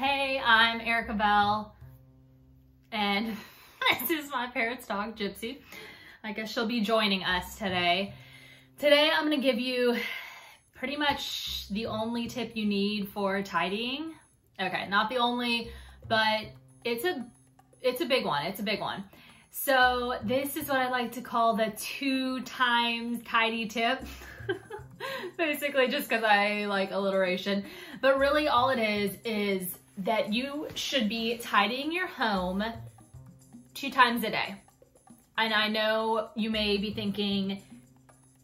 Hey, I'm Erika Bell, and this is my parents' dog, Gypsy. I guess she'll be joining us today. Today, I'm gonna give you pretty much the only tip you need for tidying. Okay, not the only, but it's a it's a big one. It's a big one. So this is what I like to call the two times tidy tip. Basically, just because I like alliteration. But really all it is, is that you should be tidying your home two times a day. And I know you may be thinking,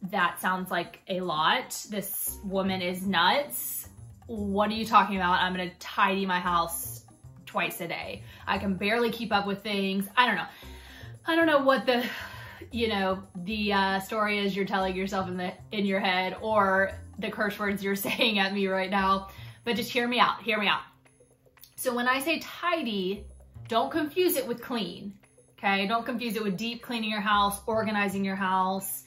that sounds like a lot. This woman is nuts. What are you talking about? I'm gonna tidy my house twice a day. I can barely keep up with things. I don't know. I don't know what the, you know, the uh, story is you're telling yourself in the in your head or the curse words you're saying at me right now, but just hear me out. Hear me out. So when I say tidy, don't confuse it with clean. Okay, don't confuse it with deep cleaning your house, organizing your house.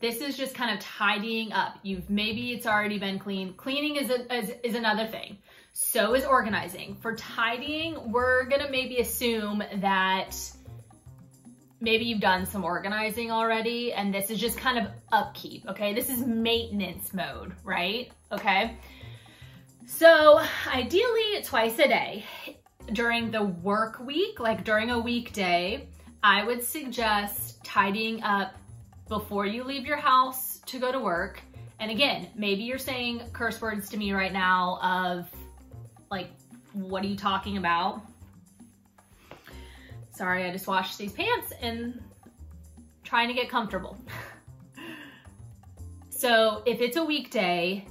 This is just kind of tidying up. You've maybe it's already been clean. Cleaning is, a, is, is another thing. So is organizing. For tidying, we're gonna maybe assume that maybe you've done some organizing already and this is just kind of upkeep, okay? This is maintenance mode, right? Okay. So ideally twice a day during the work week, like during a weekday, I would suggest tidying up before you leave your house to go to work. And again, maybe you're saying curse words to me right now of like, what are you talking about? Sorry, I just washed these pants and trying to get comfortable. so if it's a weekday,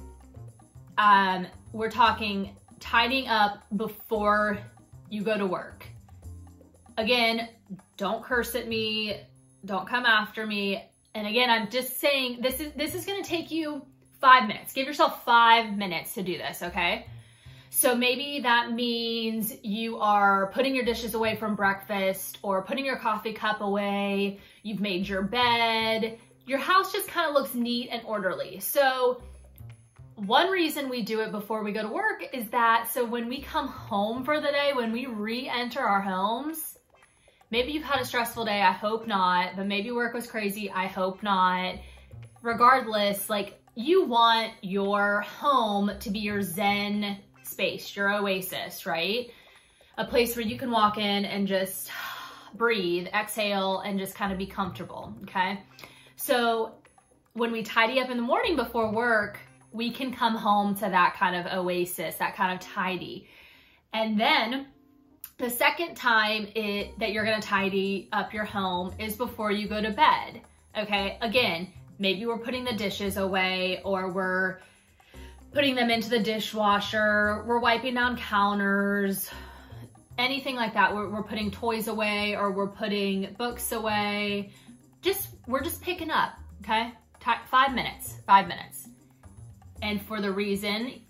um, we're talking tidying up before you go to work. Again, don't curse at me, don't come after me. And again, I'm just saying this is this is gonna take you five minutes. Give yourself five minutes to do this, okay? So maybe that means you are putting your dishes away from breakfast or putting your coffee cup away, you've made your bed, your house just kind of looks neat and orderly. So one reason we do it before we go to work is that so when we come home for the day, when we re-enter our homes, maybe you've had a stressful day, I hope not, but maybe work was crazy, I hope not. Regardless, like you want your home to be your zen space, your oasis, right? A place where you can walk in and just breathe, exhale, and just kind of be comfortable, okay? So when we tidy up in the morning before work, we can come home to that kind of oasis, that kind of tidy. And then the second time it, that you're gonna tidy up your home is before you go to bed, okay? Again, maybe we're putting the dishes away or we're putting them into the dishwasher, we're wiping down counters, anything like that. We're, we're putting toys away or we're putting books away. Just, we're just picking up, okay? five minutes, five minutes. And for the reason,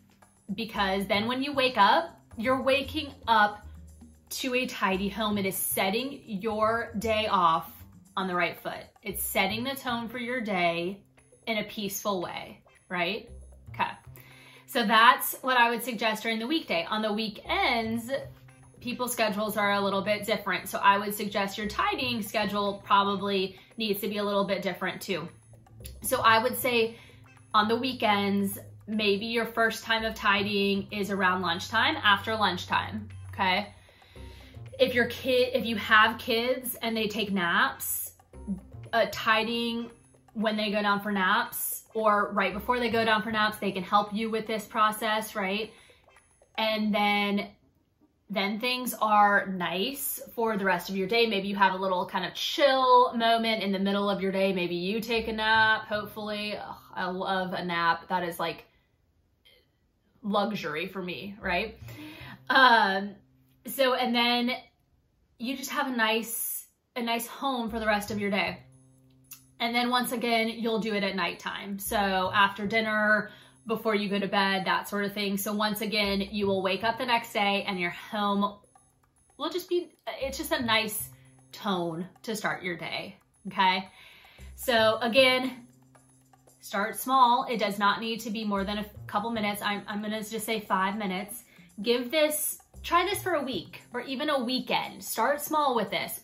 because then when you wake up, you're waking up to a tidy home. It is setting your day off on the right foot. It's setting the tone for your day in a peaceful way, right? Okay. So that's what I would suggest during the weekday. On the weekends, people's schedules are a little bit different. So I would suggest your tidying schedule probably needs to be a little bit different too. So I would say on the weekends, maybe your first time of tidying is around lunchtime, after lunchtime, okay? If your kid, if you have kids and they take naps, uh, tidying when they go down for naps or right before they go down for naps, they can help you with this process, right? And then then things are nice for the rest of your day. Maybe you have a little kind of chill moment in the middle of your day. Maybe you take a nap, hopefully. Ugh, I love a nap. That is like luxury for me, right? Um, so, and then you just have a nice, a nice home for the rest of your day. And then once again, you'll do it at nighttime. So after dinner, before you go to bed, that sort of thing. So once again, you will wake up the next day and your home will just be, it's just a nice tone to start your day, okay? So again, start small. It does not need to be more than a couple minutes. I'm, I'm gonna just say five minutes. Give this try this for a week or even a weekend. Start small with this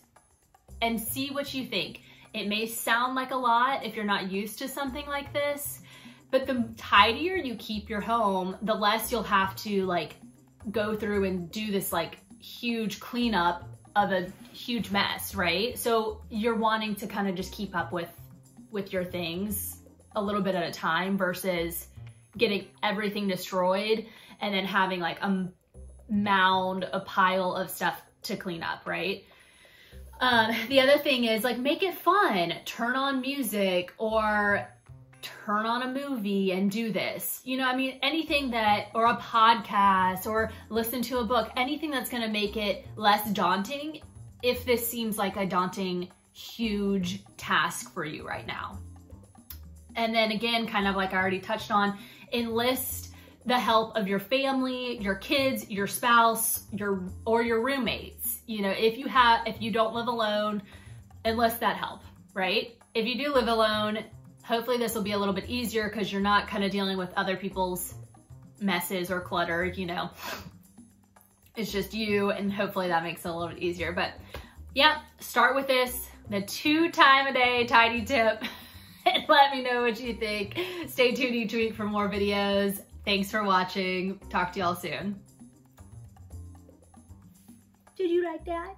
and see what you think. It may sound like a lot if you're not used to something like this, but the tidier you keep your home, the less you'll have to like go through and do this like huge cleanup of a huge mess, right? So you're wanting to kind of just keep up with with your things a little bit at a time versus getting everything destroyed and then having like a mound, a pile of stuff to clean up, right? Um, the other thing is like make it fun. Turn on music or turn on a movie and do this. You know, I mean, anything that, or a podcast or listen to a book, anything that's gonna make it less daunting if this seems like a daunting, huge task for you right now. And then again, kind of like I already touched on, enlist the help of your family, your kids, your spouse, your or your roommates. You know, if you have if you don't live alone, enlist that help, right? If you do live alone, hopefully this will be a little bit easier because you're not kind of dealing with other people's messes or clutter, you know. It's just you and hopefully that makes it a little bit easier. But yeah, start with this, the two time a day tidy tip. and let me know what you think. Stay tuned each week for more videos. Thanks for watching. Talk to y'all soon. Did you like that?